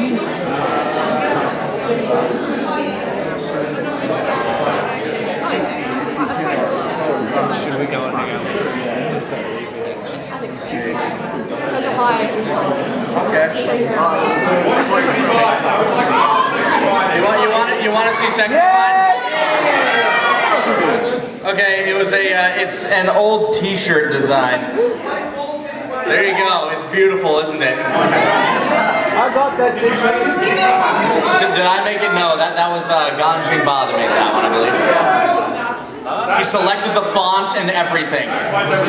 Okay, Okay, it was a, uh, it's an old T-shirt design. There you go. It's beautiful, isn't it? I got that t-shirt. Did, did I make it? No, that that was uh, Ganjin Ba that made that one, I believe. He selected the font and everything,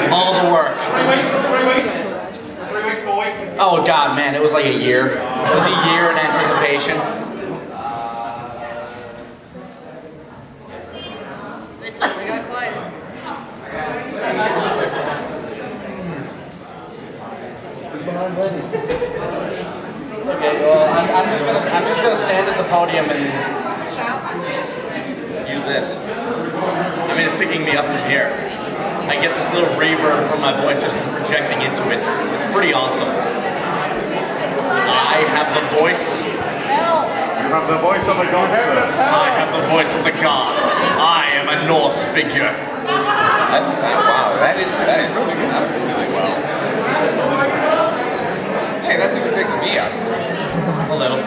all the work. Oh God, man, it was like a year. It was a year in anticipation. It suddenly got quiet. Okay, well, I'm, I'm just gonna I'm just gonna stand at the podium and use this. I mean, it's picking me up from here. I get this little reverb from my voice just from projecting into it. It's pretty awesome. I have the voice. You have the voice of a god, sir. I have the voice of the gods. I am a Norse figure. That, that, wow, that is that is picking up really well. Hey, that's even picking me up. A little.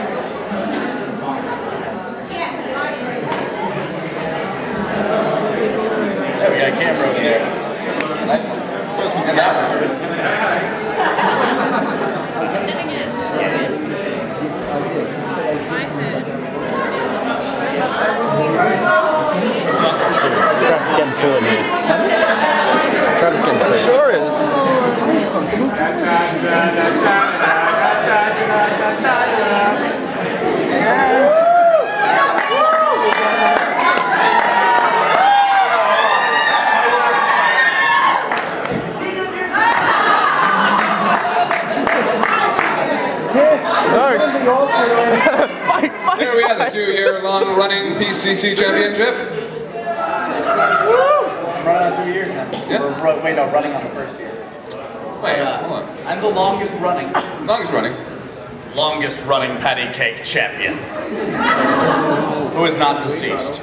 There we got a camera over there. Nice one. Goes with that. Travis getting through it here. Travis getting through it. Sure is. Sorry. The altar. Fight, fight, There we have the two-year-long running PCC championship. I'm running on two years now. Yeah. Or, ru- wait, no, running on the first year. Wait, hold on. I'm the longest running. Longest running. Longest running patty cake champion. Who is not deceased.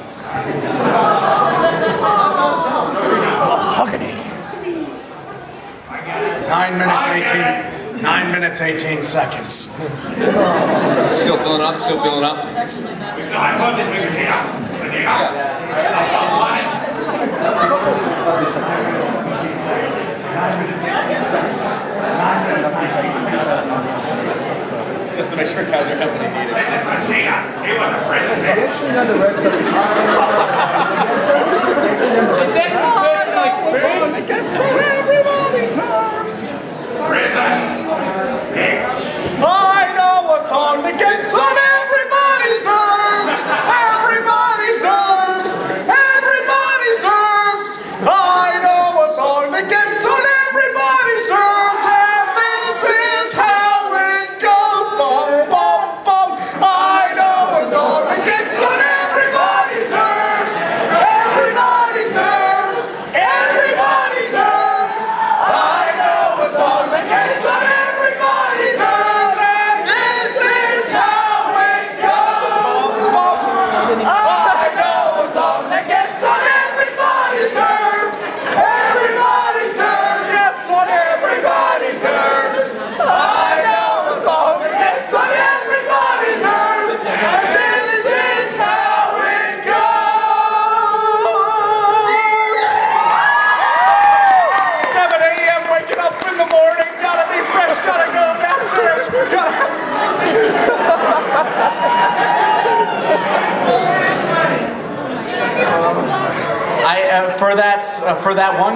Nine minutes, 18. Nine minutes, 18 seconds. Still building up. Still building up. Just to make sure Kaiser had what he needed. Actually, on the rest of the It gets on everybody's nerves. I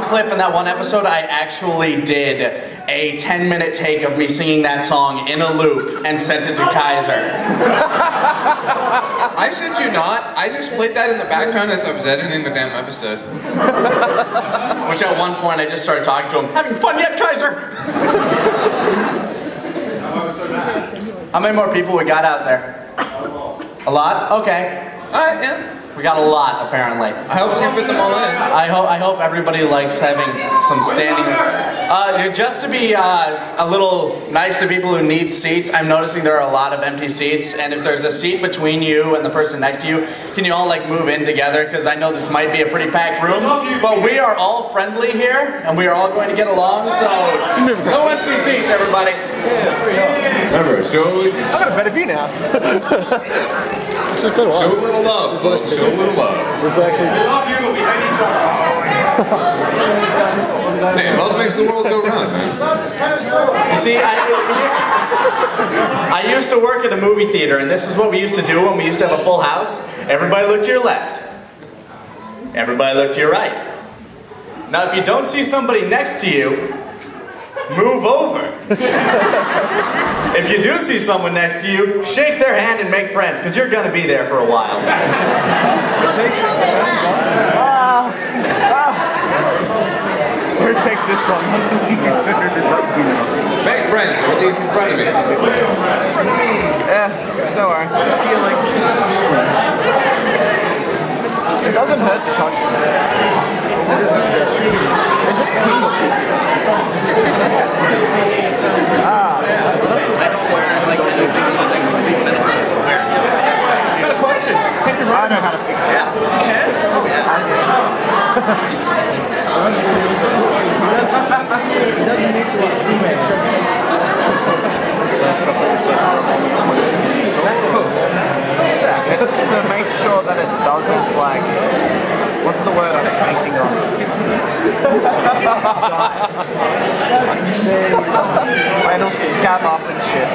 clip in that one episode, I actually did a 10 minute take of me singing that song in a loop and sent it to oh, Kaiser. I shit you not. I just played that in the background as I was editing the damn episode. Which at one point I just started talking to him, having fun yet, Kaiser? How many more people we got out there? A lot? Okay. Alright, yeah. We got a lot apparently. I hope we can fit them all in. I hope I hope everybody likes having some standing Uh, just to be uh, a little nice to people who need seats, I'm noticing there are a lot of empty seats, and if there's a seat between you and the person next to you, can you all like move in together? Because I know this might be a pretty packed room, but we are all friendly here, and we are all going to get along. So no empty seats, everybody. Remember, show, I got a better view now. She said show a what? little love. folks. Show a little love. This is actually. love you, but we hate each other. Hey, love makes the world go round, man. You see, I, I used to work at a movie theater, and this is what we used to do when we used to have a full house. Everybody look to your left. Everybody look to your right. Now, if you don't see somebody next to you, move over. if you do see someone next to you, shake their hand and make friends, because you're going to be there for a while. Take this one. Make friends with these in front of me. yeah, don't worry. Let's see you like. It doesn't hurt to touch it. It just tingles. Ah. I got a question. I know how to fix it. It's to make sure that it doesn't like what's the word I'm thinking of? It'll scab up and shit.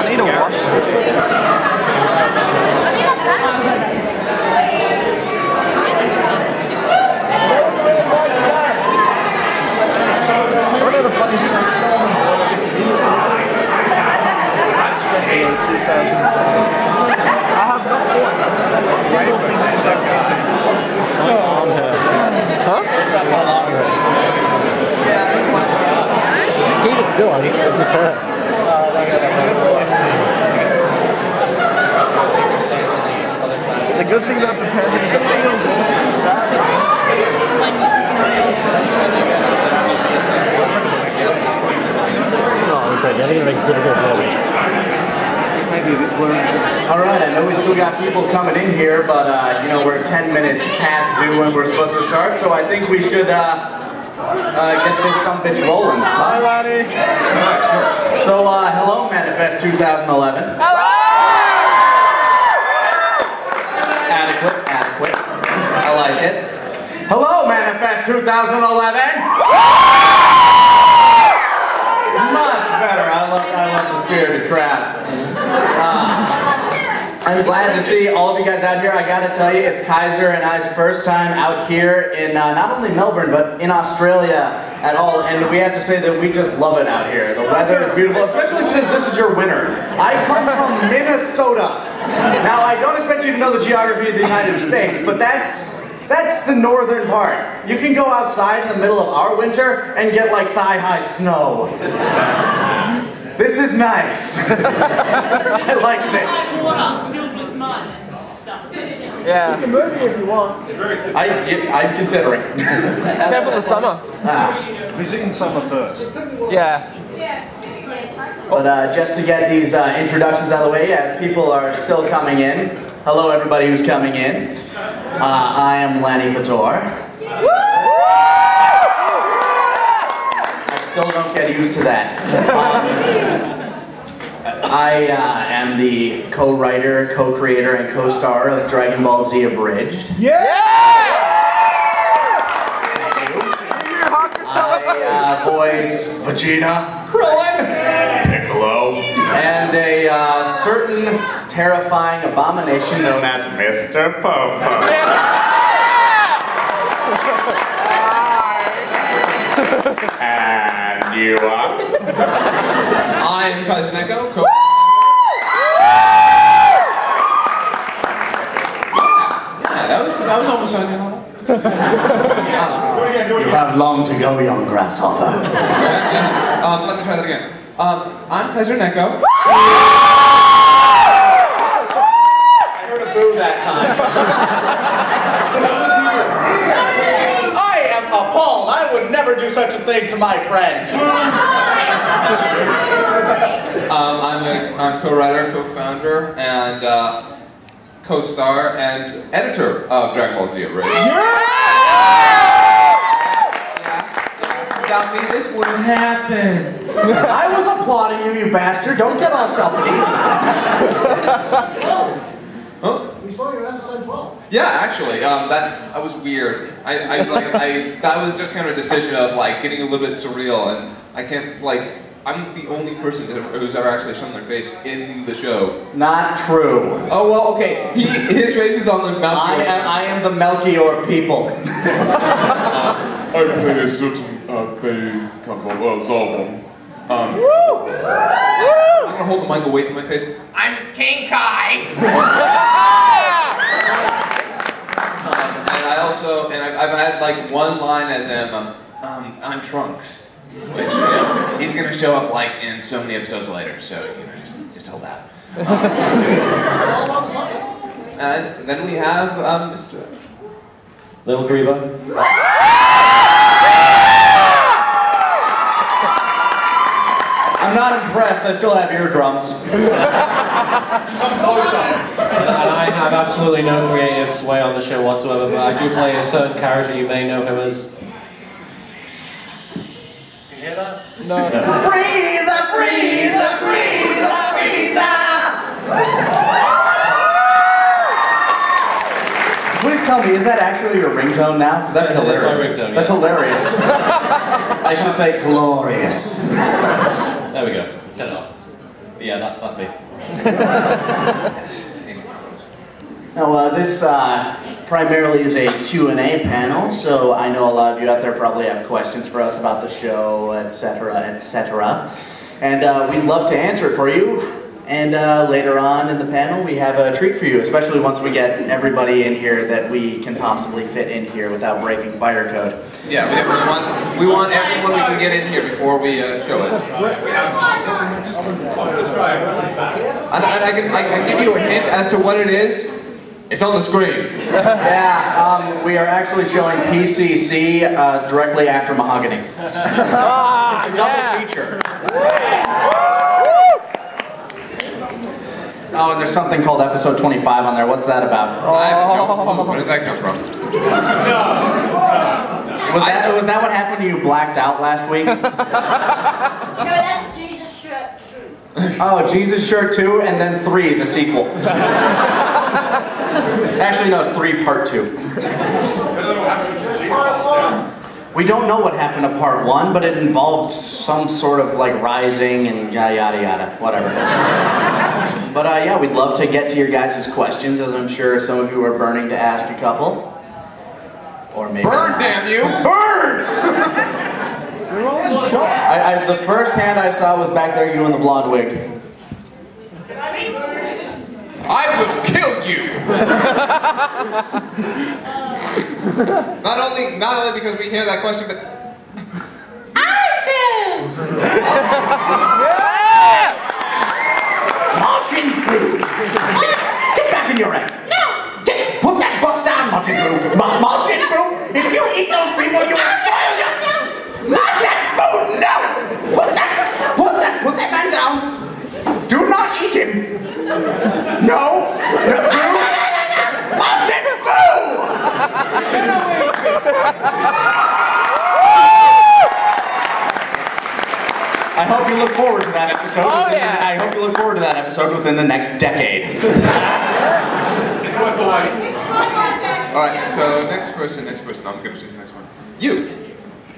I need to wash this. I have not Keep it still. It just hurts. The good thing about the panda is it feels awesome. No, okay. They're gonna make it difficult for me. Maybe we're All right, I know we still got people coming in here, but uh, you know we're 10 minutes past due when we're supposed to start, so I think we should uh, uh, get this some bitch rolling. Hi, Ronnie. So, uh, hello, Manifest 2011. Hello. Adequate, adequate. I like it. Hello, Manifest 2011. Much better. I love, I love the spirited crowd. I'm glad to see all of you guys out here. I gotta tell you, it's Kaiser and I's first time out here in uh, not only Melbourne, but in Australia at all. And we have to say that we just love it out here. The weather is beautiful, especially since this is your winter. I come from Minnesota. Now, I don't expect you to know the geography of the United States, but that's that's the northern part. You can go outside in the middle of our winter and get like thigh-high snow. This is nice. I like this. yeah. You can move if you want. I, yeah, I'm considering. Care for the summer. He's in summer first. Yeah. But uh, just to get these uh, introductions out of the way, as people are still coming in, hello everybody who's coming in. Uh, I am Lanipator. Still don't get used to that. Um, I uh, am the co-writer, co-creator, and co-star of Dragon Ball Z Abridged. Yeah. I uh, voice Vegeta, Krillin, Piccolo, and a uh, certain terrifying abomination known as Mr. Popo. You up. I am Kaiser Neko, co Yeah, yeah, that was that was almost on your level. You have long to go, young grasshopper. Yeah, yeah. Um, let me try that again. Um, I'm Kaiser Neko. I heard a boo that time. I am appalled. I would never do such a thing to my friend. Um, I'm a I'm co-writer, co-founder, and uh, co-star and editor of Dragon Ball Z Abridged. Without me, this wouldn't happen. I was applauding you, you bastard. Don't get all uppity. Huh? We saw your episode 12. Yeah, actually, um, that that was weird. I, I like I that was just kind of a decision of like getting a little bit surreal, and I can't like I'm the only person who's ever actually shown their face in the show. Not true. Oh well, okay. He his face is on the mouth. I am, I am the Melchior people. I play a certain uh, Faye kind of uh, Zarbon. Um, I'm gonna hold the mic away from my face. I'm King Kai. um, I also and I've, I've had like one line as him. Um, um, I'm Trunks, which you know, he's gonna show up like in so many episodes later. So you know, just just hold out. and then we have um, Mr. LittleKuriboh. I'm not impressed. I still have eardrums. And I have absolutely no creative sway on the show whatsoever, but I do play a certain character. You may know him as. Can you hear that? No. Frieza, Frieza, Frieza, Frieza! Please tell me, is that actually your ringtone now? 'Cause that's Yes, it is my hilarious. ringtone, That's yes. hilarious. I should say glorious. There we go. Turn it off. Yeah, that's that's me. Now, uh, this uh, primarily is a Q&A panel, so I know a lot of you out there probably have questions for us about the show, etc., etc. And uh, we'd love to answer it for you. And uh, later on in the panel, we have a treat for you, especially once we get everybody in here that we can possibly fit in here without breaking fire code. Yeah, we definitely want we want everyone we can get in here before we uh, show it. And, and I can I can give you a hint as to what it is. It's on the screen. Yeah, um, we are actually showing PCC uh, directly after Mahogany. it's a double feature. Oh, and there's something called episode 25 on there. What's that about? I have no clue. Where did that come from? Was that, was that what happened to you blacked out last week? No, that's Jesus shirt too. Oh, Jesus Shirt 2 and then 3, the sequel. Actually, no, it's 3 part 2. We don't know what happened to part 1, but it involved some sort of like rising and yada yada yada, whatever. But uh, yeah, we'd love to get to your guys' questions, as I'm sure some of you are burning to ask a couple. Or maybe Burn, not. damn you! Burn! I, I, the first hand I saw was back there, you in the blonde wig. I will kill you. not only not only because we hear that question, but I do! Majin Buu! Get back in your act! No! Get, put that bus down, Majin Buu! Ma- Majin Buu! If you eat those people, you will spoil your... Majin Buu, no! Put that, put that, put that man down! Do not eat him! No! No, Brew! Majin Buu! I hope you look forward to that episode. Oh, within yeah. the, I hope you look forward to that episode within the next decade. it's worth the wait. all right. So next person, next person. I'm gonna choose the next one. You.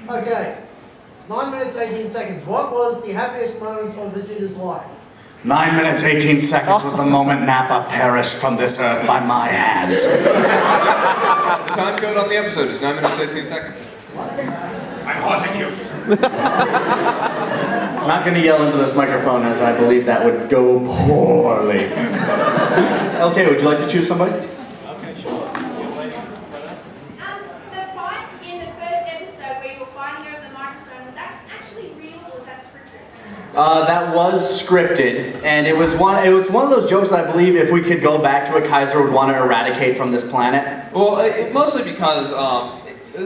Okay. 9 minutes 18 seconds. What was the happiest moment of Vegeta's life? Nine minutes, 18 seconds was the moment Nappa perished from this earth by my hand. The time code on the episode is nine minutes eighteen seconds. I'm haunting you. I'm not going to yell into this microphone as I believe that would go poorly. LK, would you like to choose somebody? Um, the fight in the first episode where you were fighting over the microphone, was that actually real or was that scripted? Uh, that was scripted, and it was one. It was one of those jokes that I believe if we could go back to it, Kaiser would want to eradicate from this planet. Well, it, it- mostly because um,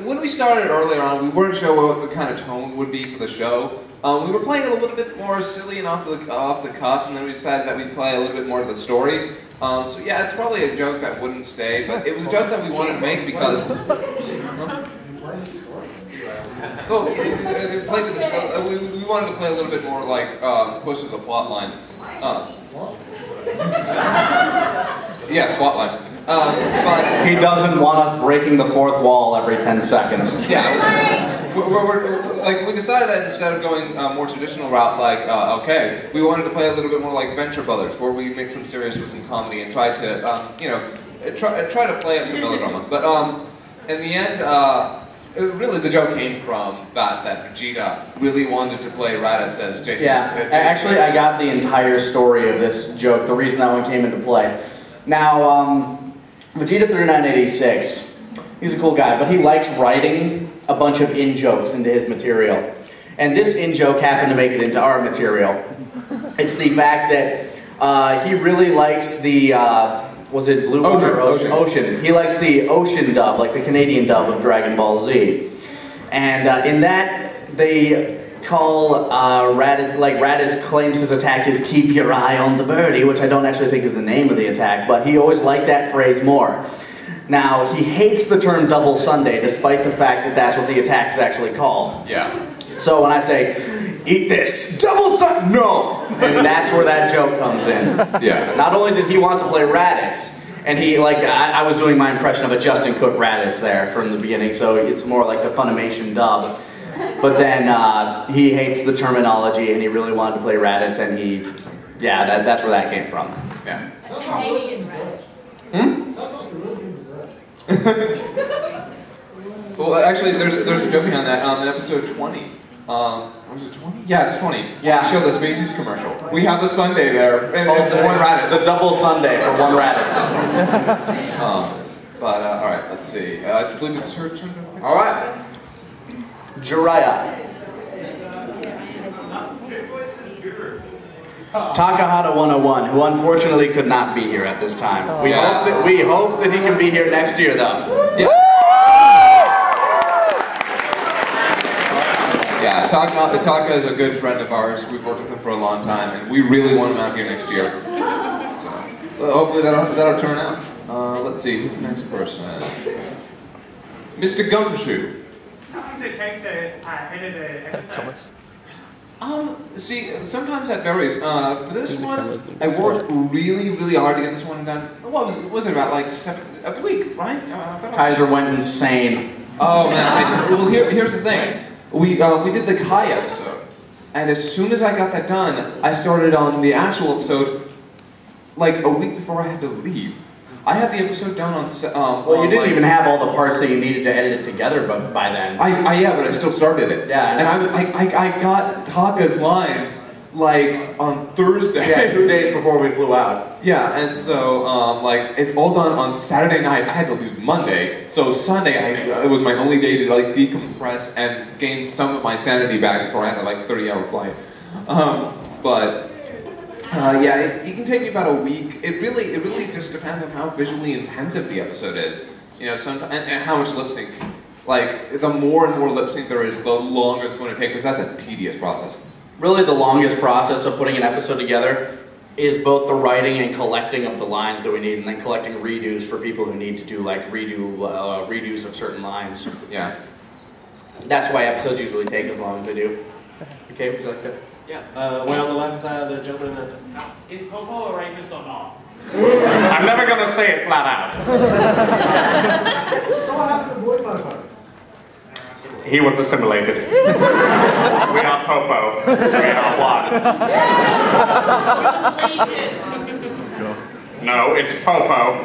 when we started earlier on, we weren't sure what the kind of tone would be for the show. Um, we were playing it a little bit more silly and off the off the cuff, and then we decided that we'd play a little bit more to the story. Um, so yeah, it's probably a joke that wouldn't stay, but it was a joke that we wanted to make because. Oh, it, it, it played to the, uh, we, we wanted to play a little bit more like um, closer to the plot line. Um, yes, plot line. Um, but He doesn't want us breaking the fourth wall every 10 seconds. yeah, we're, we're, we're, like we decided that instead of going a more traditional route, like uh, okay, we wanted to play a little bit more like Venture Brothers, where we mix some serious with some comedy and try to, um, you know, uh, try, uh, try to play up some melodrama. But um, in the end, uh, it- really the joke came from that that Vegeta really wanted to play Raditz as Jason. Yeah, Jason actually, I got the entire story of this joke, the reason that one came into play. Now, um, Vegeta 3986, he's a cool guy, but he likes writing a bunch of in jokes into his material. And this in joke happened to make it into our material. It's the fact that uh, he really likes the, uh, was it Blue Ocean, or Ocean? Ocean. Ocean. He likes the Ocean dub, like the Canadian dub of Dragon Ball Z. And uh, in that, they call uh, Raditz, like Raditz claims his attack is keep your eye on the birdie, which I don't actually think is the name of the attack, but he always liked that phrase more. Now, he hates the term double Sunday, despite the fact that that's what the attack is actually called. Yeah. So when I say, eat this, double sun, no! And that's where that joke comes in. Yeah. Not only did he want to play Raditz, and he, like, I, I was doing my impression of a Justin Cook Raditz there from the beginning, so it's more like the Funimation dub. But then uh, he hates the terminology, and he really wanted to play Raditz, and he, yeah, that, that's where that came from. Yeah. Canadian Raditz. Sounds like you're really good dessert. Well, actually, there's there's a joke behind that. Um, in episode 20, um, was it 20? Yeah, it's 20. Yeah. Show the Macy's commercial. We have a Sunday there, and Oh, it's one Raditz. The double Sunday for one Raditz. Um, but uh, all right, let's see. Uh, I believe it's her turn. All right. Jiraiya. Takahata 101, who unfortunately could not be here at this time. We hope that we hope that he can be here next year, though. Yeah, Taka, Taka is a good friend of ours. We've worked with him for a long time, and we really want him out here next year. So, hopefully that'll, that'll turn out. Uh, let's see, who's the next person? Mr. Gumshoe. How long does it take to uh, edit an episode? Um, see, sometimes that varies. Uh, for this one, I worked really, really hard to get this one done. What was it? Was it about like seven, a week, right? Uh, Kaiser went insane. Oh man! I, well, here, here's the thing. We uh, we did the Kai episode, and as soon as I got that done, I started on the actual episode. Like a week before I had to leave, I had the episode done on. Um, Well, you on, didn't like- even have all the parts that you needed to edit it together but by then. I, I yeah, but I still started it. Yeah. And I, I, I, I got Taka's lines like on Thursday. yeah, two days before we flew out. Yeah, and so um, like it's all done on Saturday night. I had to leave Monday, so Sunday I, it was my only day to like decompress and gain some of my sanity back before I had a like 30 hour flight. Um, but uh, yeah, it, it can take you about a week. It really it really just depends on how visually intensive the episode is. You know, some and, and how much lip sync. Like the more and more lip sync there is, the longer it's going to take because that's a tedious process. Really, the longest process of putting an episode together is both the writing and collecting of the lines that we need, and then collecting redos for people who need to do like redo uh, redos of certain lines. Yeah. That's why episodes usually take as long as they do. Okay, would you like to? Yeah. Uh, way on the left, uh, the gentleman. in the- Now, is Popo a rapist or not? I'm never gonna say it flat out. So what happened to Void Mofo? He was assimilated. we are Popo. We are one. No, it's Popo.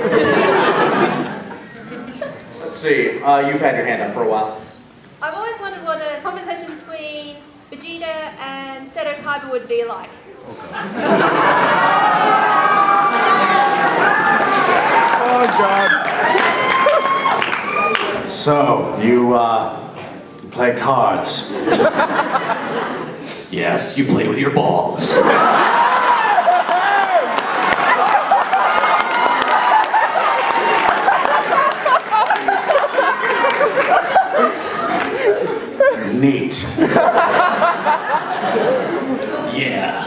Let's see. Uh, you've had your hand up for a while. I've always wondered what a conversation between Vegeta and Seto Kaiba would be like. Oh God. So, you, uh, play cards? yes, you play with your balls. Neat. yeah.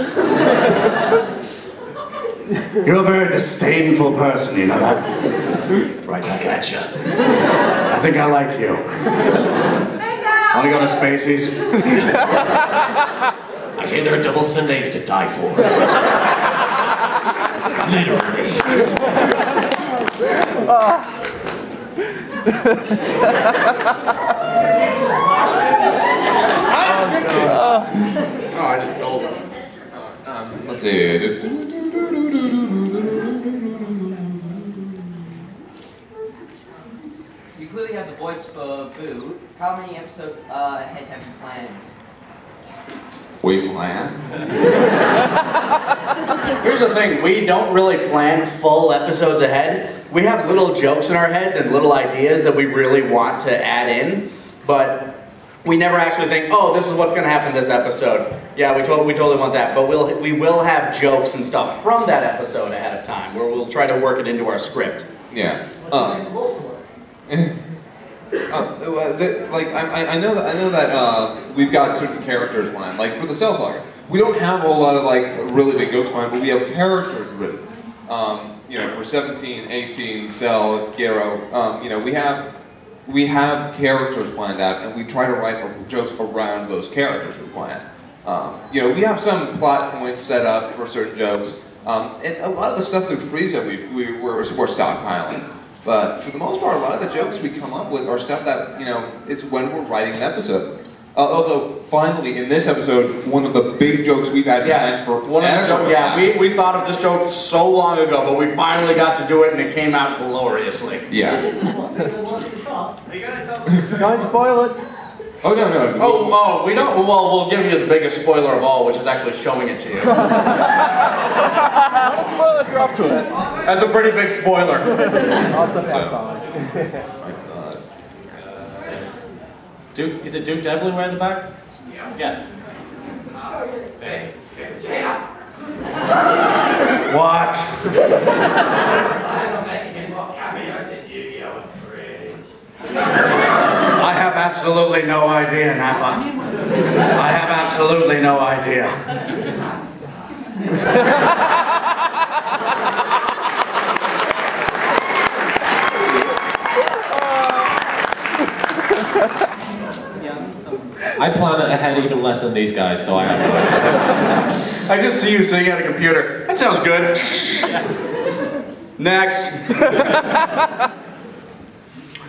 You're a very disdainful person, you know that? Right back at you. I think I like you. Wanna go to Spacey's? I hear there are double Sundays to die for. Literally. Oh, I just rolled. Um, let's see. You clearly have the voice for Buu. How many episodes uh, ahead have you planned? We plan. Here's the thing, we don't really plan full episodes ahead. We have little jokes in our heads and little ideas that we really want to add in, but we never actually think, oh, this is what's going to happen this episode. Yeah, we, to- we totally want that, but we'll, we will have jokes and stuff from that episode ahead of time, where we'll try to work it into our script. Yeah. Um, the, like I, I- know that I know that uh, we've got certain characters planned. Like for the Cell Saga, we don't have a lot of like really big jokes planned, but we have characters written. Um, you know, for 17, 18, Cell, Gero, um, you know, we have we have characters planned out, and we try to write jokes around those characters we plan. Um, you know, we have some plot points set up for certain jokes, um, and a lot of the stuff through Frieza we, we, we're, we're stockpiling. But for the most part, a lot of the jokes we come up with are stuff that, you know, it's when we're writing an episode. Uh, although, finally, in this episode, one of the big jokes we've had Yes, for one of the forever jo- yeah, we, we thought of this joke so long ago, but we finally got to do it and it came out gloriously. Yeah. Don't spoil it. Oh, no, no. Oh, oh, we don't, well, we'll give you the biggest spoiler of all, which is actually showing it to you. Not a spoiler if you're up to it. That's a pretty big spoiler. I'll step. Duke, is it Duke Devlin right in the back? Yeah. Yes. What? I have absolutely no idea, Napa. I have absolutely no idea. I plan ahead even less than these guys, so I have no idea. I just see you sitting at a computer. That sounds good. Next.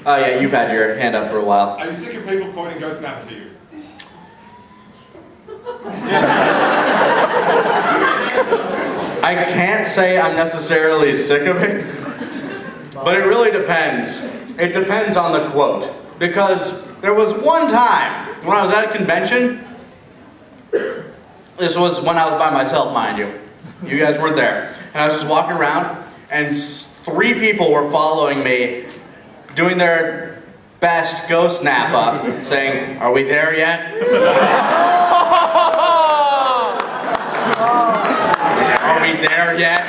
Oh yeah, you've had your hand up for a while. Are you sick of people pointing Ghost Nappa to you? I can't say I'm necessarily sick of it, but it really depends. It depends on the quote. Because there was one time when I was at a convention, this was when I was by myself, mind you. You guys weren't there. And I was just walking around, and three people were following me, doing their best Ghost Nappa, saying, Are we there yet? Are we there yet?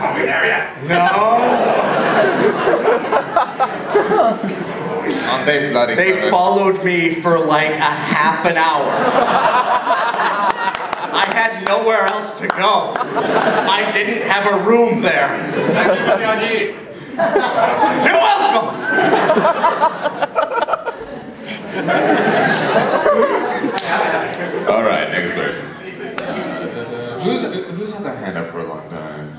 Are we there yet? No! On they bloody They followed me for like a half an hour. I had nowhere else to go. I didn't have a room there. Thank you for the idea. You're welcome! All right, next person. Uh, who's, who's had their hand up for a long time?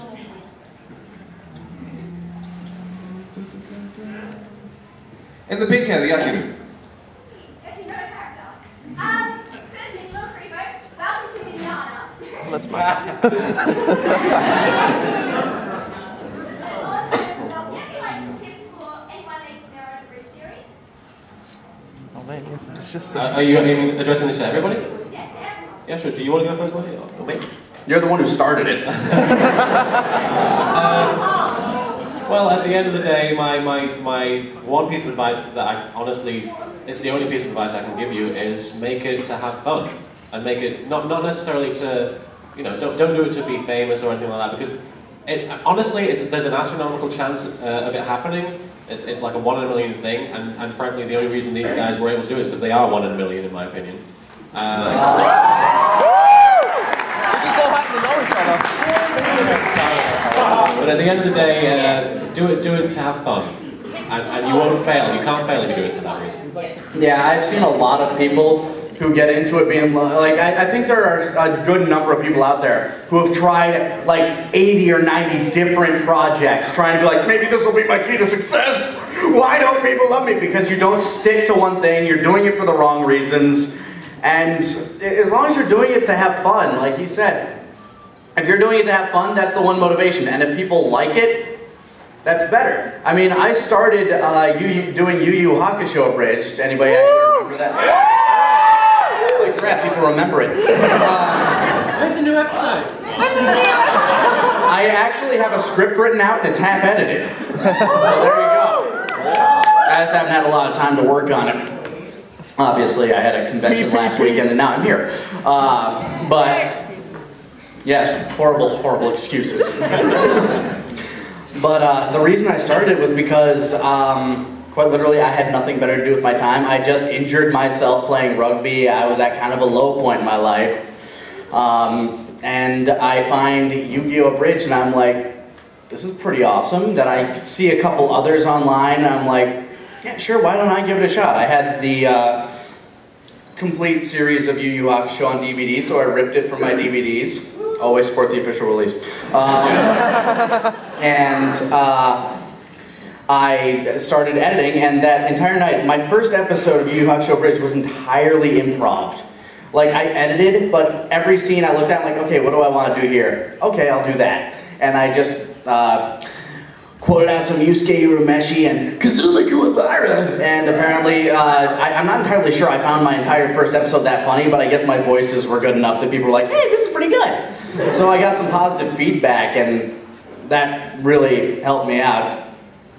In the pink cat, the Yashi. Actually, no character. Um, first name, Lil Creepo. Welcome to Mignana. That's my. Do you have any like tips for anyone making their own bridge series? Oh, man. It's, it's just. Uh, are you aiming- addressing this to everybody? Yeah, sure. Do you want to go first, Lonnie? Or me? You're the one who started it. Well, at the end of the day, my, my, my one piece of advice that I honestly, it's the only piece of advice I can give you is make it to have fun. And make it, not, not necessarily to, you know, don't, don't do it to be famous or anything like that because it, honestly, it's, there's an astronomical chance uh, of it happening. It's, it's like a one in a million thing, and, and frankly, the only reason these guys were able to do it is because they are one in a million, in my opinion. Uh, We're just so happy to know each other. But at the end of the day, uh, do it do it to have fun, and, and you won't fail. You can't fail if you do it for that reason. Yeah, I've seen a lot of people who get into it being like, I, I think there are a good number of people out there who have tried like 80 or 90 different projects trying to be like, maybe this will be my key to success. Why don't people love me? Because you don't stick to one thing, you're doing it for the wrong reasons. And as long as you're doing it to have fun, like he said, if you're doing it to have fun, that's the one motivation. And if people like it, that's better. I mean, I started uh, Yu Yu, doing Yu Yu Hakusho Abridged. Anybody actually remember that? Like crap, people remember it. Uh, Where's the new episode? I actually have a script written out and it's half edited. So there you go. I just haven't had a lot of time to work on it. Obviously, I had a convention last weekend and now I'm here. Uh, but, yes, horrible, horrible excuses. but uh, the reason I started it was because, um, quite literally, I had nothing better to do with my time. I just injured myself playing rugby. I was at kind of a low point in my life. Um, and I find Yu-Gi-Oh! Bridge and I'm like, this is pretty awesome. Then I see a couple others online and I'm like, yeah, sure, why don't I give it a shot? I had the uh, complete series of Yu Yu Hakusho on DVD, so I ripped it from my DVDs. Always support the official release. Um, and uh, I started editing, and that entire night, my first episode of Yu Yu Hakusho Bridge was entirely improv. Like, I edited, but every scene I looked at, I'm like, okay, what do I want to do here? Okay, I'll do that. And I just uh, quoted out some Yusuke Urameshi and Kazuma Kuwabara. And apparently, uh, I, I'm not entirely sure I found my entire first episode that funny, but I guess my voices were good enough that people were like, hey, this is pretty good. So I got some positive feedback, and that really helped me out.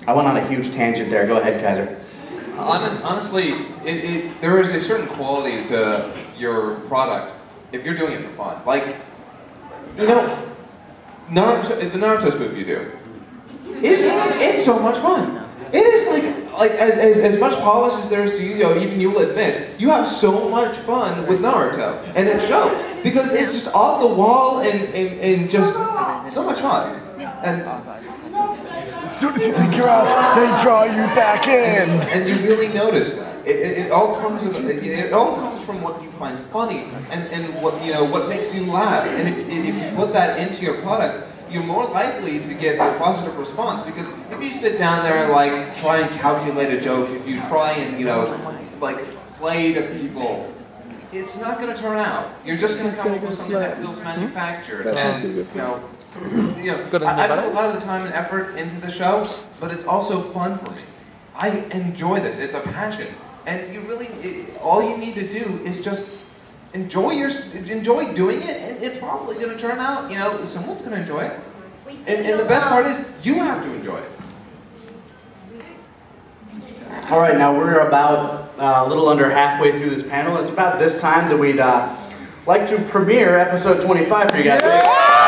I went on a huge tangent there. Go ahead, Kaiser. Honestly, it, it, there is a certain quality to your product if you're doing it for fun. Like, you know, Naruto, the Naruto spoof you do, it's, it's so much fun. It is like, like as, as, as much polish as there is to Yu-Gi-Oh, even you'll admit, you have so much fun with Naruto. And it shows. Because it's just off the wall and, and, and just so much fun. And As soon as you think you're out, they draw you back in. and you really notice that. It, it, it all comes of, it, it all comes from what you find funny and, and what you know what makes you laugh. And if, if you put that into your product, you're more likely to get a positive response because if you sit down there and like try and calculate a joke, if you try and you know like play to people, it's not going to turn out. You're just going to come up with something that feels manufactured and you know. You know, I, I put a lot of the time and effort into the show, but it's also fun for me. I enjoy this. It's a passion, and you really it, all you need to do is just enjoy your enjoy doing it, and it's probably going to turn out. You know, someone's going to enjoy it, and, and the best part is you have to enjoy it. All right, now we're about uh, a little under halfway through this panel. It's about this time that we'd uh, like to premiere episode 25 for you guys.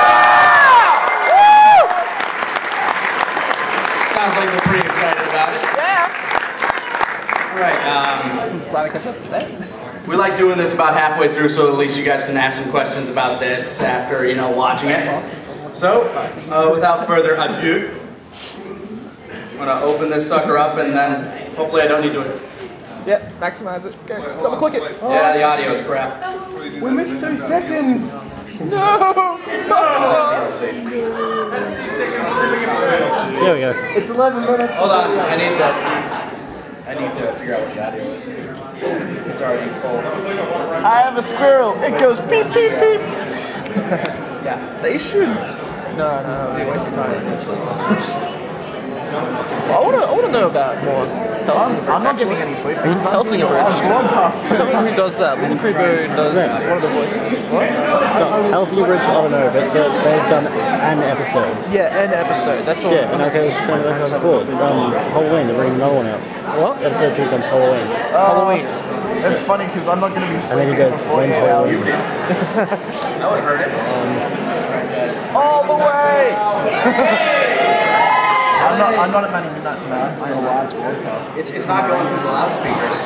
Sounds like they're pretty excited about it. All right. Um, we like doing this about halfway through, so at least you guys can ask some questions about this after you know watching it. So, uh, without further ado, I'm gonna open this sucker up, and then hopefully I don't need to. Yep, maximize it. Okay, just double click it. Yeah, the audio is crap. We missed two seconds. No! There we go. It's 11 minutes. Hold on, I need to. I need to figure out what the audio is. It's already full. I have a squirrel. It goes beep, beep, beep. yeah. They should. No, no, they waste time. I want to I wanna know about more. I'm, I'm not getting any sleep because I'm Hellsing doing a Bridge. live broadcast. Tell me who does that. Luke Creeper does one of the voices. What? No, Hellsing Bridge, I don't know, but they- they've done an episode. Yeah, end episode. That's all. Yeah, and okay, it's the same like I was before. Um, Halloween, they're bringing another one out. What? Episode 2 comes Halloween. Halloween. It's funny because I'm not going to be And then he sleeping goes, for when's 48 hours. Halloween? I would have heard it. All the way! I'm not, I'm not at Manny Midnight tonight. I'm still live broadcast. It's, it's not going through the loudspeakers.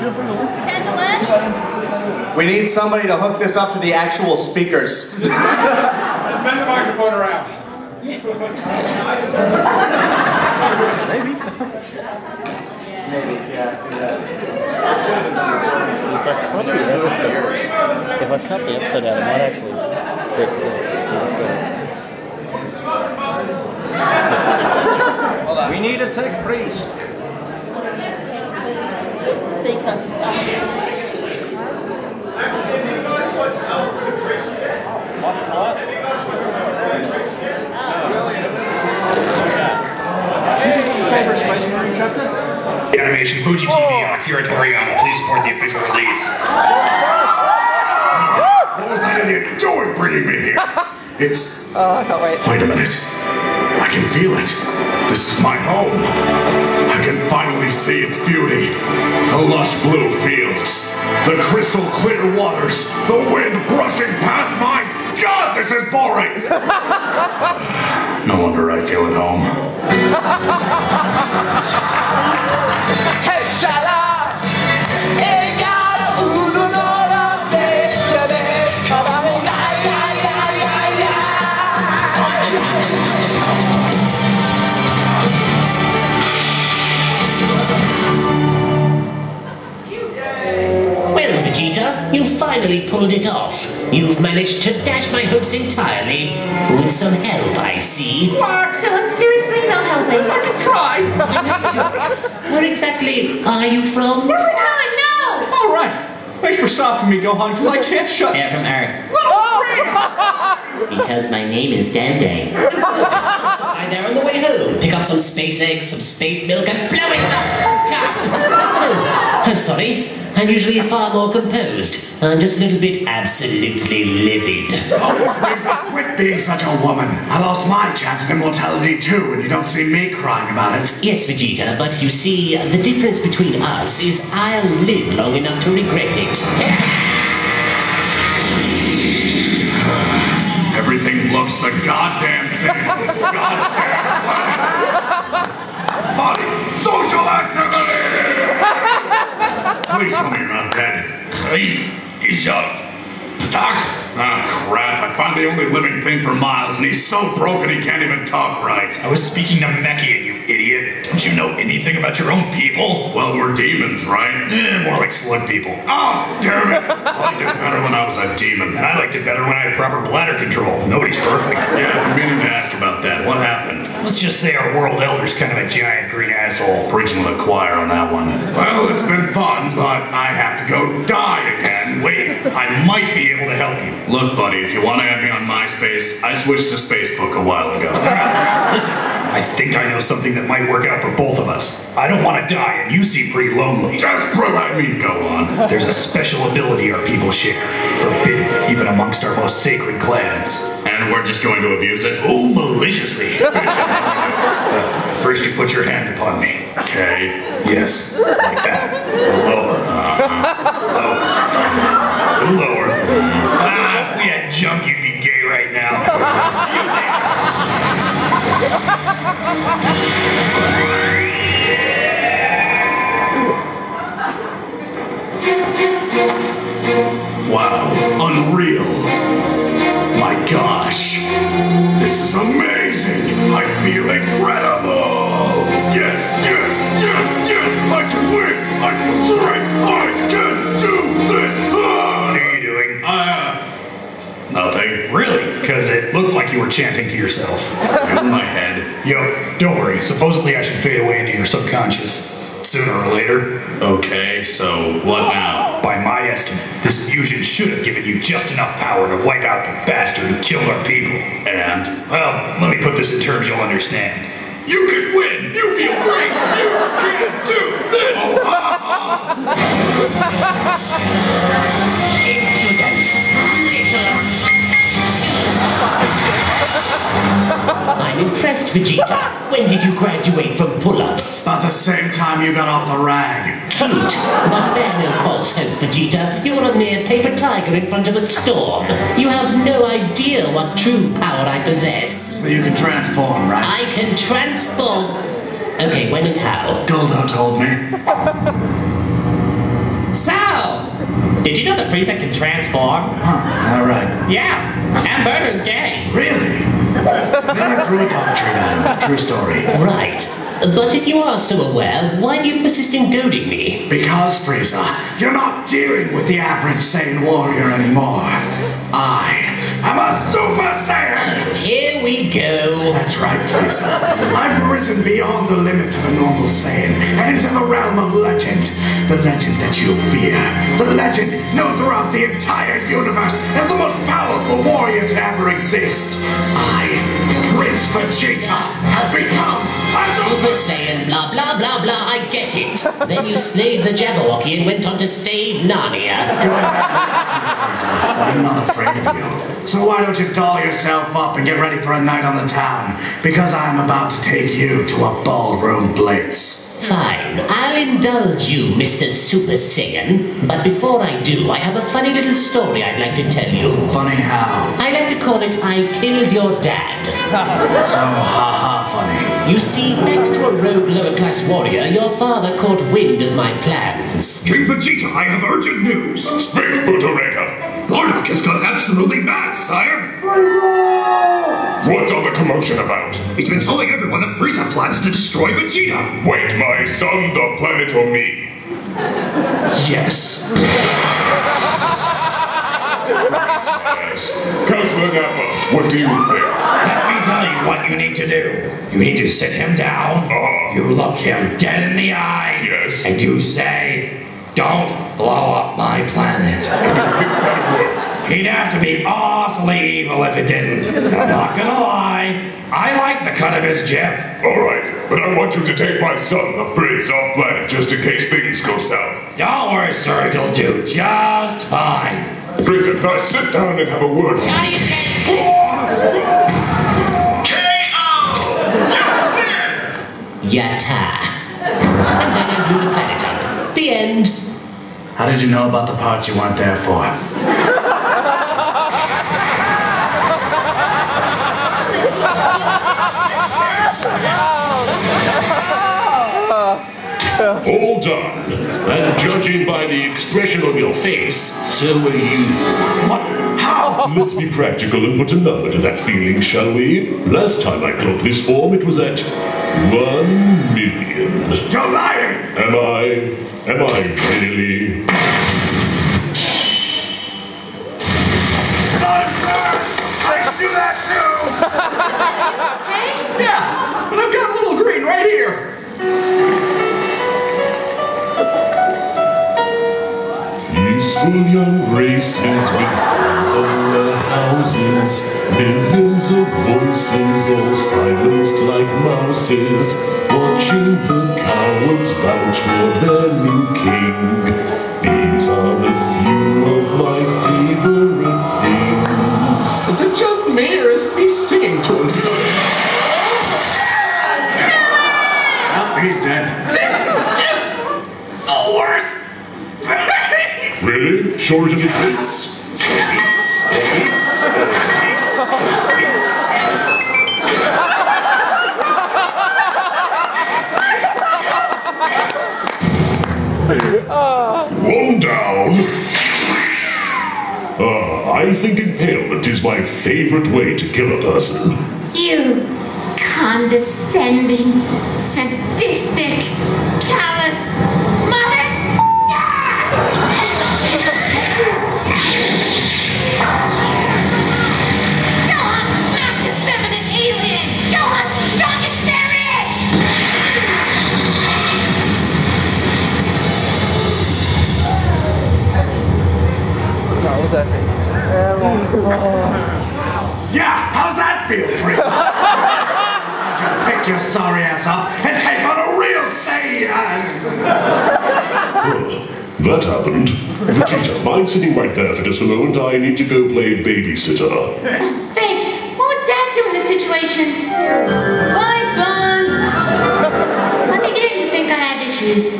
Feel free to listen. We need somebody to hook this up to the actual speakers. Bend the microphone around. Maybe. Maybe, yeah, do that. If I cut the episode, if I cut the episode out, it might actually fit. We need a tech priest. Where's the speaker? Watch what? Favorite Space Marine chapter? The animation Fuji TV oh. on Akira Toriyama. Um, please support the official release. What was that idiot doing bringing me here? It's. Oh, I can't wait. Wait a minute. I can feel it. This is my home. I can finally see its beauty. The lush blue fields, the crystal clear waters, the wind brushing past my. God, this is boring! no wonder I feel at home. You finally pulled it off. You've managed to dash my hopes entirely. With some help, I see. Mark, no, seriously, no helping. Eh? I can try. Where exactly are you from? All right. Thanks for stopping me, Gohan, because I can't shut. They're from Earth. Oh. Because my name is Dende. I'm there on the way home. Pick up some space eggs, some space milk, and blow it up. Oh, I'm sorry. I'm usually far more composed. I'm just a little bit absolutely livid. Oh, uh, quit being such a woman. I lost my chance of immortality too, and you don't see me crying about it. Yes, Vegeta, but you see, the difference between us is I'll live long enough to regret it. Everything looks the goddamn Please tell me you're not dead. Great, he's out. Doc? Ah, crap. I found the only living thing for Miles, and he's so broken he can't even talk right. I was speaking Namekian, you idiot. Don't you know anything about your own people? Well, we're demons, right? Eh, more like slug people. Oh, damn it! I liked it better when I was a demon. And I liked it better when I had proper bladder control. Nobody's perfect. Yeah, I'm meaning to ask about that. What happened? Let's just say our world elder's kind of a giant green asshole. Preaching to the choir on that one. Well, it's been fun, I have to go die again. Wait, I might be able to help you. Look, buddy, if you want to add me on MySpace, I switched to Facebook a while ago. Listen, I think I know something that might work out for both of us. I don't want to die, and you seem pretty lonely. Just prove I mean, go on. There's a special ability our people share, forbidden even amongst our most sacred clans. And we're just going to abuse it? Oh, maliciously. Uh, First, you put your hand upon me. Okay. Yes, like that. A lower. Uh-huh. Lower. Lower. Ah, if we had junk, you'd be gay right now. Wow, unreal. Really? Because it looked like you were chanting to yourself. In my head. Yo, don't worry. Supposedly I should fade away into your subconscious. Sooner or later. Okay, so what now? By my estimate, this fusion should have given you just enough power to wipe out the bastard who killed our people. And? Well, let me put this in terms you'll understand. You can win! You feel great! You can do this! Vegeta. When did you graduate from pull-ups? About the same time you got off the rag. Cute, but bear no false hope, Vegeta. You're a mere paper tiger in front of a storm. You have no idea what true power I possess. So you can transform, right? I can transform. Okay, when and how? Goldo told me. So, did you know that Frieza can transform? Huh, alright. Yeah, and Murder's gay. Really? You threw a at him. True story. Right. But if you are so aware, why do you persist in goading me? Because, Frieza, you're not dealing with the average Saiyan warrior anymore. I am a Super Saiyan! Here we go. That's right, Frieza. I've risen beyond the limits of a normal Saiyan and into the realm of legend. The legend that you fear. The legend known throughout the entire universe as the most powerful warrior to ever exist. I, Prince Vegeta, have become Super Saiyan, blah blah blah blah, I get it. then you slayed the Jabberwocky and went on to save Narnia. I'm not afraid of you. So why don't you doll yourself up and get ready for a night on the town? Because I'm about to take you to a ballroom blitz. Fine, I'll indulge you, Mr. Super Saiyan. But before I do, I have a funny little story I'd like to tell you. Funny how? I like to call it I Killed Your Dad. So, ha ha funny. You see, thanks to a rogue lower class warrior, your father caught wind of my plans. King Vegeta, I have urgent news. Speak, Butarega. Bardock has gone absolutely mad, sire. What's all the commotion about? He's been telling everyone that Frieza plans to destroy Vegeta. Wait, my son, the planet, or me? Yes. Councilor Nappa, what do you think? Let me tell you need to do. You need to sit him down. Uh-huh. You look him dead in the eye. Yes. And you say, don't blow up my planet. He'd have to be awfully evil if it didn't. I'm not gonna lie. I like the cut of his jib. Alright, but I want you to take my son, the prince, off planet just in case things go south. Don't worry, sir. He'll do just fine. Frieza, can I sit down and have a word Yatta. And then I blew the planet up. The end. How did you know about the parts you weren't there for? Hold on. And judging by the expression on your face, so are you. What? How? Let's be practical and put a number to that feeling, shall we? Last time I clocked this form, it was at one million. You're lying! Am I? Am I really? I can do that too! yeah, but I've got little green right here. Peaceful young races with phones on their houses, millions of voices all silenced like mouses, watching the cowards bow toward their new king. These are a few of my favorite things. Is it just me or is he singing to himself? Oh, he's dead. The worst! Or this? One down. Ah, I think impalement is my favorite way to kill a person. You condescending, sadistic, I need to go play babysitter. Fake, what would Dad do in this situation? Bye, son! Let me get you think I have issues.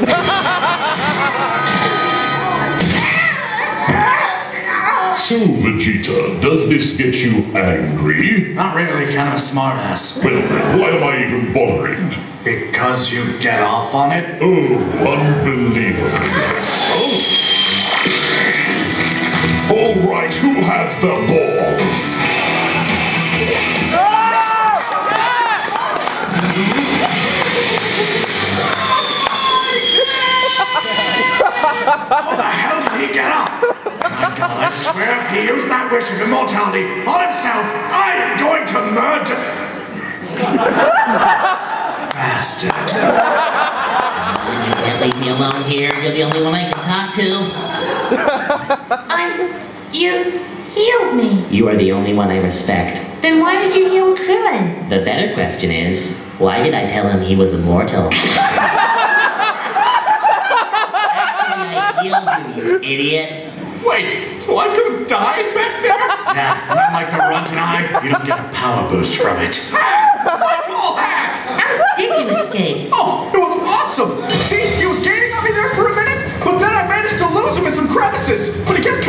So, Vegeta, does this get you angry? Not really, kind of a smartass. Well then, why am I even bothering? Because you get off on it? Oh, unbelievable. Oh. Who has the balls? How the hell did he get up? My God, I swear if he used that wish of immortality on himself, I am going to murder. Bastard. You can't leave me alone here. You're the only one I can talk to. I'm. You healed me. You are the only one I respect. Then why did you heal Krillin? The better question is, why did I tell him he was immortal? Actually, I healed you, you idiot. Wait, so I could have died back there? Yeah, and unlike the runt and I, you don't get a power boost from it. Michael Hacks! How did you escape? Oh, it was awesome! See, he was gaining on me there for a minute, but then I managed to lose him in some crevices, but he kept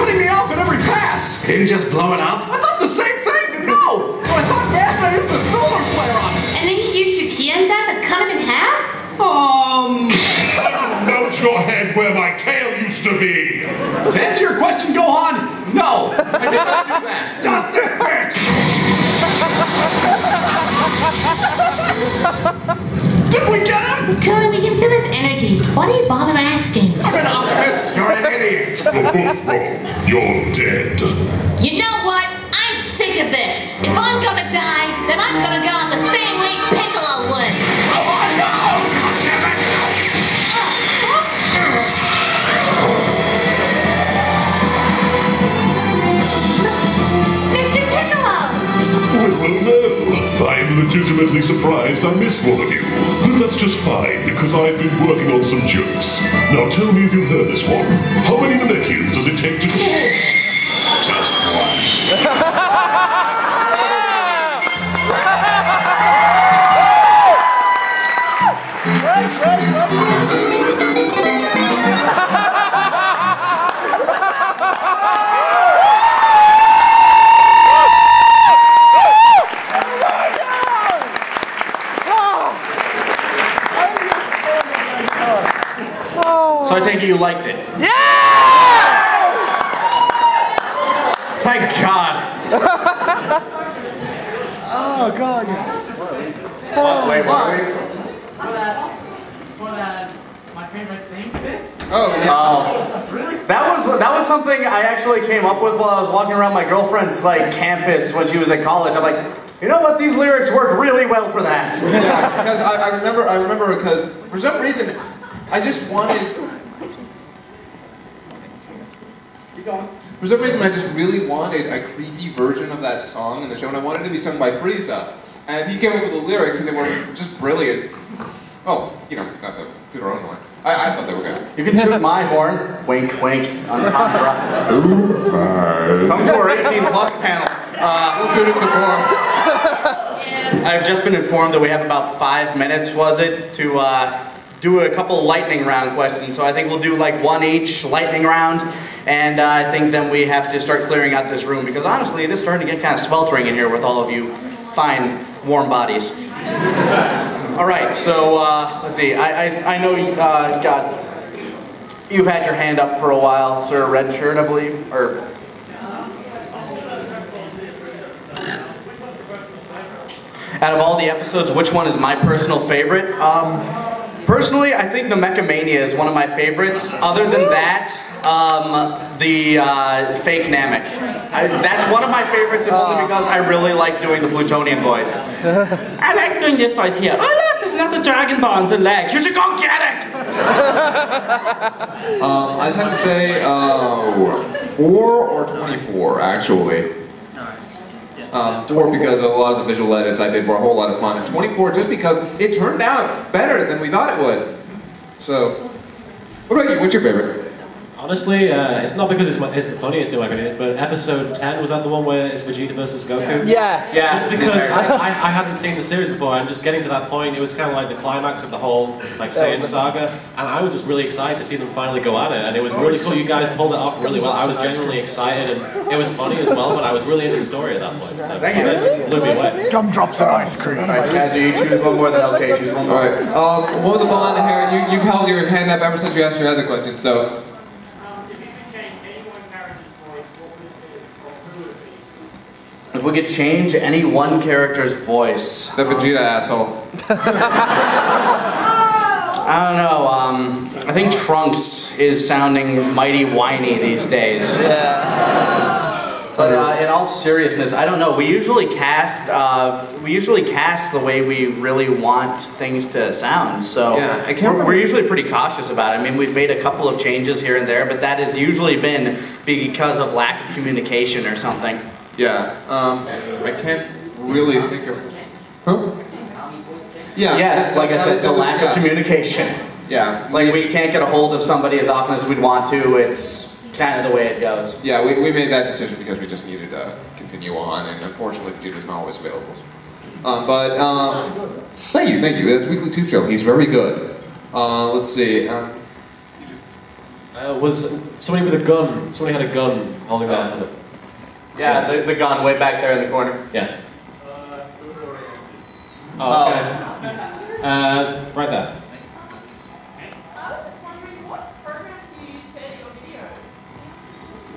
didn't just blow it up? I thought the same thing, no! So I thought fast used the solar flare on it. And then you used your Kienzan to cut him in half? Um... Melt your head where my tail used to be! To answer your question, Gohan, no, I did not do that. Does this bitch? Did we get him? Krillin, we can feel his energy. Why do you bother asking? I'm an optimist. You're an idiot. You're dead. You know what? I'm sick of this. If I'm gonna die, then I'm gonna go out the same way Piccolo would. Well. I'm legitimately surprised I missed one of you. But that's just fine, because I've been working on some jokes. Now tell me if you've heard this one. How many Namekians does it take to... So I take it you liked it. Thank God. Oh God, yes. What, wait, oh, what? wait. For that, for that, my favorite oh, things bit. Oh, that was that was something I actually came up with while I was walking around my girlfriend's like campus when she was at college. I'm like, you know what? These lyrics work really well for that. Yeah, because I, I remember, I remember because for some reason, I just wanted. Keep going. For some reason, I just really wanted a creepy version of that song in the show, and I wanted it to be sung by Frieza. And he came up with the lyrics, and they were just brilliant. Oh, you know, not to do our own one. I, I thought they were good. You can toot my horn. Wink, wink. on top Entendre. Come to our 18 plus panel. Uh, we'll do it some more. I've just been informed that we have about five minutes, was it, to uh, do a couple lightning round questions. So I think we'll do like one each lightning round. And uh, I think then we have to start clearing out this room because honestly, it is starting to get kind of sweltering in here with all of you fine, warm bodies. All right, so uh, let's see. I, I, I know, uh, God, you've had your hand up for a while, sir. Red shirt, I believe, or out of all the episodes, which one is my personal favorite? Um, personally, I think Namekamania is one of my favorites. Other than that, um, the uh, fake Namek. I, that's one of my favorites, and only because I really like doing the Plutonian voice. I like doing this voice here. Oh look, there's another Dragon Ball on the leg. You should go get it! Um, I'd have to say uh, four or twenty-four, actually. Um, or because a lot of the visual edits I did were a whole lot of fun. And 24 just because it turned out better than we thought it would. So, what about you? What's your favorite? Honestly, uh, it's not because it's, my, it's the funniest new ever did, but episode 10 was that the one where it's Vegeta versus Goku? Yeah. Yeah. Just because I, I, I hadn't seen the series before, and just getting to that point, it was kind of like the climax of the whole like Saiyan saga, and I was just really excited to see them finally go at it, and it was really cool. You guys pulled it off really well. I was genuinely excited, and it was funny as well, but I was really into the story at that point. So Thank you you. guys blew me away. Gumdrops and ice cream. All right, Kazzy, you choose one more, then okay, choose one more. All right. Um, what was the bond here? You, you've held your hand up ever since you asked your other question, so. If we could change any one character's voice. The Vegeta asshole. I don't know. Um, I think Trunks is sounding mighty whiny these days. Yeah. But uh, in all seriousness, I don't know. We usually cast. Uh, we usually cast the way we really want things to sound. So Yeah, I can't we're, we're usually pretty cautious about it. I mean, we've made a couple of changes here and there, but that has usually been because of lack of communication or something. Yeah. Um, I can't really think of. Huh? Yeah. Yes, like I said, the lack yeah. of communication. Yeah. Like we can't get a hold of somebody as often as we'd want to. It's kind of the way it goes. Yeah, we, we made that decision because we just needed to continue on, and unfortunately, Vegeta's not always available. Um, but um, thank you, thank you. That's Weekly Tube Show. He's very good. Uh, let's see. Um, Uh, was somebody with a gun? Somebody had a gun holding their hand up. Yeah, Yes. the, the gun way back there in the corner. Yes. Oh, okay. Uh, right there.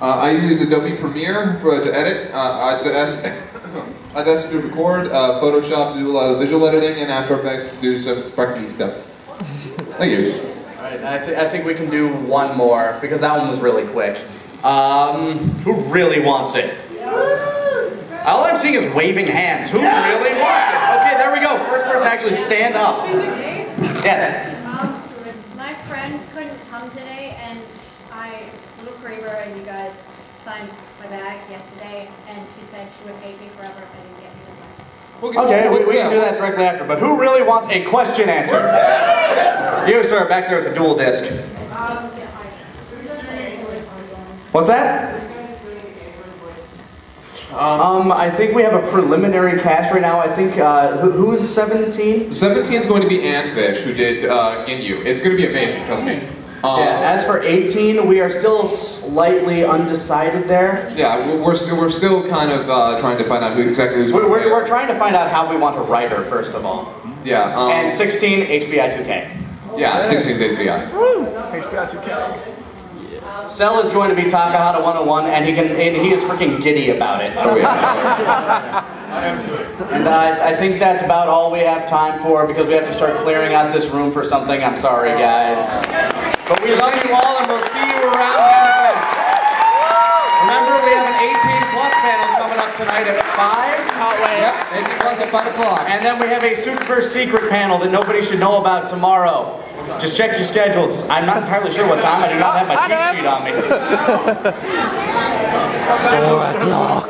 uh, I use Adobe Premiere for to edit. Uh, Audacity Audacity to record. Uh, Photoshop to do a lot of visual editing, and After Effects to do some sparkly stuff. Thank you. All right, I, th- I think we can do one more because that one was really quick. Um, who really wants it? All I'm seeing is waving hands. Who really wants it? Okay, there we go. First person to actually stand up. Yes. My friend couldn't come today, and I, LittleKuriboh, and you guys signed my bag yesterday, and she said she would hate me forever if I didn't get you this sign. Okay, we, we can do that directly after. But who really wants a question answered? You, sir, back there with the dual disc. Um, What's that? Um, I think we have a preliminary cast right now. I think, uh, who, who's 17? 17 is going to be Antfish, who did uh, Ginyu. It's going to be amazing, trust me. Um, Yeah, as for 18, we are still slightly undecided there. Yeah, we're- we're still we're still kind of uh, trying to find out who exactly who's. We're, we're, we're trying to find out how we want to write her, first of all. Yeah. Um, and 16, HBI 2K. Yeah, 16 is HBI. Woo! HBI 2K. Cell is going to be Takahata 101, and he can and he is freaking giddy about it. Oh yeah. And I, I think that's about all we have time for because we have to start clearing out this room for something. I'm sorry, guys. But we love you all, and we'll see you around Manifest. Remember, we have an 18 plus panel coming up tonight at 5. Can't wait. Yep, 18 plus at 5 o'clock. And then we have a super secret panel that nobody should know about tomorrow. Just check your schedules. I'm not entirely sure what time. I do not have my cheat sheet on me. Four o'clock.